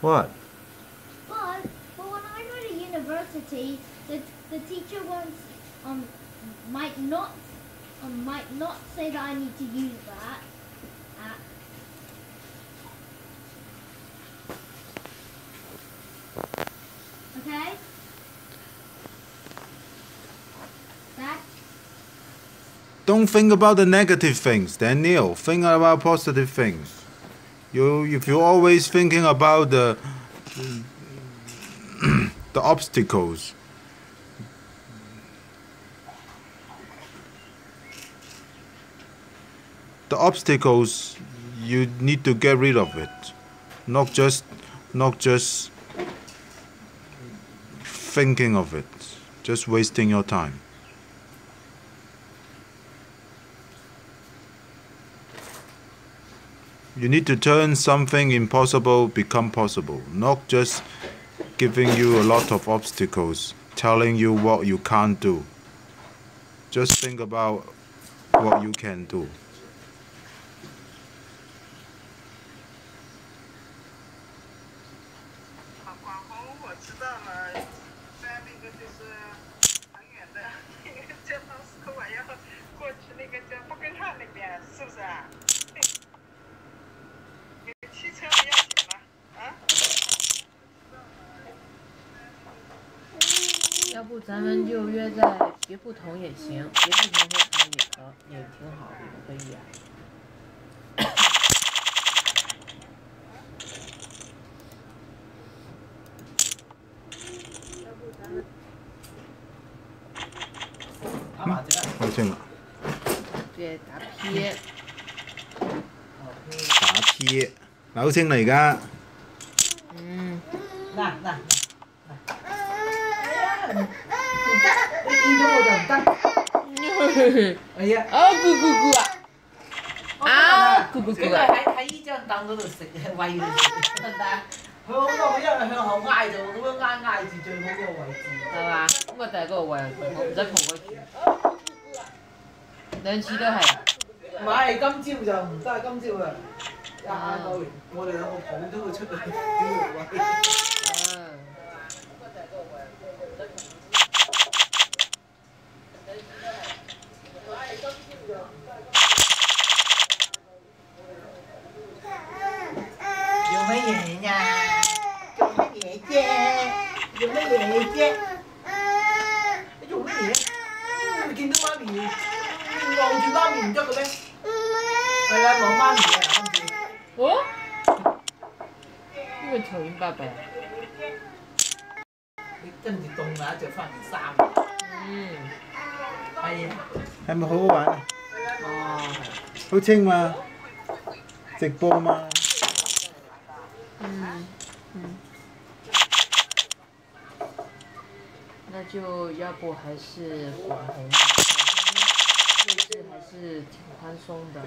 What? But but when I go to university, the the teacher wants um might not um might not say that I need to use that. Uh, okay. That Don't think about the negative things, Daniel. Think about positive things. You, if you're always thinking about the the obstacles, the obstacles, you need to get rid of it. Not just, not just thinking of it. Just wasting your time. You need to turn something impossible become possible, not just giving you a lot of obstacles, telling you what you can't do. Just think about what you can do. 要不咱们就约在别不同也行，别不同会场也可也挺好的，可以啊。好清啦，别打撇，打 P，嗱好清啦而家。嗯，嗱嗱嗱，唔得，你見到我就唔得。哎呀，哦咕咕咕啊，啊。咕咕咕啊，喺喺依張凳嗰度食，餵你食，得唔得？佢好多，因為向後挨就咁樣挨挨住最好嘅位置。系嘛？咁啊，第二嗰個位我唔使抱佢住，兩次都係。唔係，今朝就唔得，今朝啊，一晏到我哋兩個抱咗佢出去。 얘기해. 이게 우리 얘. 우리 김두마미. 김동 김마미 인자 그래. 원래 뭐마미야. 어? 이건 저인 봐봐. 일단 뒤동나 저 방에 쌈. 음. 아예. em hú bạn à. Hú chinh mà. Dịch bô mà. 那就要不还是网红吧网红位置还是挺宽松的